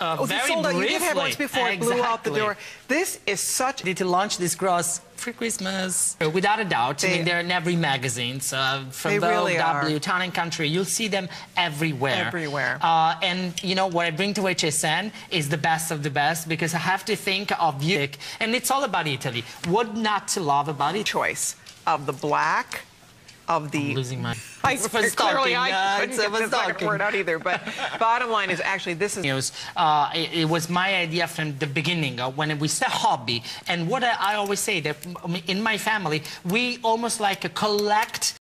Uh, Oh, they very sold out. You did have briefly. once before. It blew out the Exactly. door. This is such. Did to launch this cross for Christmas. Without a doubt, I They- mean, they're in every magazine, so from They Vogue, really are. W, Town and Country, you'll see them everywhere. Everywhere. Uh, and, you know, what I bring to HSN is the best of the best because I have to think of you. And it's all about Italy. What not to love about it? choice of the black, of the. Losing my... I, for clearly, stalking, I uh, couldn't it's get for the second word out either. But bottom line is actually this is news. Uh, it, it was my idea from the beginning uh, when we said hobby. And what I, I always say that in my family, we almost like collect